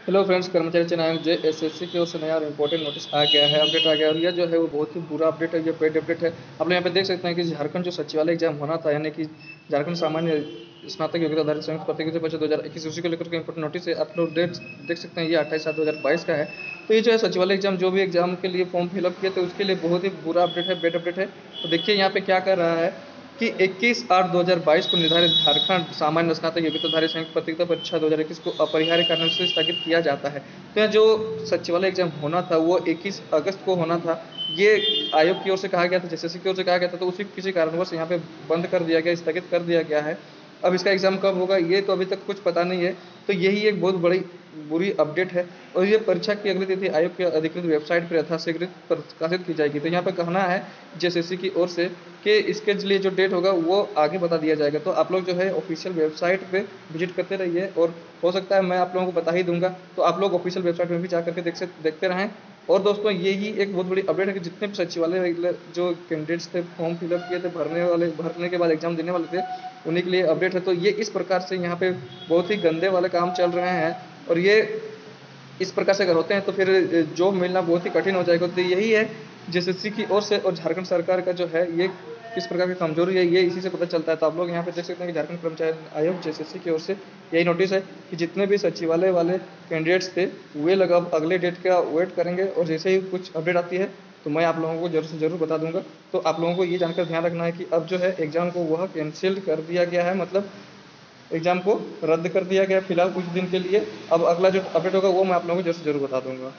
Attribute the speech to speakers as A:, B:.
A: Hello friends कर्मचारी चयन जे S S C की ओर से नया और इम्पोर्टेंट नोटिस आ गया है अपडेट आ गया और यह जो है, वो बहुत ही बुरा अपडेट है ये पेड अपडेट है। आप लोग यहाँ पे देख सकते हैं कि झारखंड जो सचिवालय एग्ज़ाम होना था, यानी कि झारखंड सामान्य स्नातक योग्यता आधारित संयुक्त प्रतियोगिता दो हज़ार इक्कीस, उसी को लेकर के इंपोर्टेंट नोटिस है। आप लोग डेट देख सकते हैं ये अट्ठाईस सात दो हज़ार बाईस का है। तो ये जो है, सचिवालय एग्ज़ाम जो भी एग्ज़ाम के लिए फॉर्म फिलअप किया तो उसके लिए बहुत ही बुरा अपडेट है बेड अपडेट है। तो देखिए यहाँ पे क्या कर रहा है। कि 21 आठ 2022 को निर्धारित झारखंड सामान्य स्नातक योग्यताधारी संयुक्त प्रतियोगिता परीक्षा 2021 को अपरिहार्य कारण से स्थगित किया जाता है। तो जो सचिवालय एग्ज़ाम होना था, वो 21 अगस्त को होना था। ये आयोग की ओर से कहा गया था जैसे की ओर से कहा गया था तो उसी किसी कारणवश यहाँ पे बंद कर दिया गया, स्थगित कर दिया गया है। अब इसका एग्ज़ाम कब होगा, ये तो अभी तक कुछ पता नहीं है। तो यही एक बहुत बड़ी बुरी अपडेट है और ये परीक्षा की अगली तिथि आयोग के अधिकृत वेबसाइट पर यथाशीघ्र प्रकाशित की जाएगी। तो यहाँ पर कहना है जेएसएससी की ओर से कि इसके लिए जो डेट होगा, वो आगे बता दिया जाएगा। तो आप लोग जो है ऑफिशियल वेबसाइट पे विज़िट करते रहिए और हो सकता है मैं आप लोगों को बता ही दूँगा। तो आप लोग ऑफिशियल वेबसाइट में भी जा करके देख देखते रहें। और दोस्तों ये ही एक बहुत बड़ी अपडेट है कि जितने भी सचिवालय जो कैंडिडेट्स थे फॉर्म फिलअप किए थे, भरने वाले, भरने के बाद एग्ज़ाम देने वाले थे, उन्हीं के लिए अपडेट है। तो ये इस प्रकार से यहाँ पे बहुत ही गंदे वाले काम चल रहे हैं। और ये इस प्रकार से अगर होते हैं तो फिर जॉब मिलना बहुत ही कठिन हो जाएगा। तो यही है जेएसएससी की ओर से और झारखंड सरकार का जो है, ये किस प्रकार की कमज़ोरी है, ये इसी से पता चलता है। तो आप लोग यहाँ पे देख सकते हैं कि झारखंड कर्मचारी आयोग जेएसएससी की ओर से यही नोटिस है कि जितने भी सचिवालय वाले कैंडिडेट्स थे, वे लग अब अगले डेट का वेट करेंगे और जैसे ही कुछ अपडेट आती है तो मैं आप लोगों को ज़रूर से ज़रूर बता दूँगा। तो आप लोगों को ये जानकर ध्यान रखना है कि अब जो है, एग्ज़ाम को वह कैंसिल कर दिया गया है मतलब एग्ज़ाम को रद्द कर दिया गया फ़िलहाल कुछ दिन के लिए। अब अगला जो अपडेट होगा वो मैं आप लोगों को ज़रूर से ज़रूर बता दूँगा।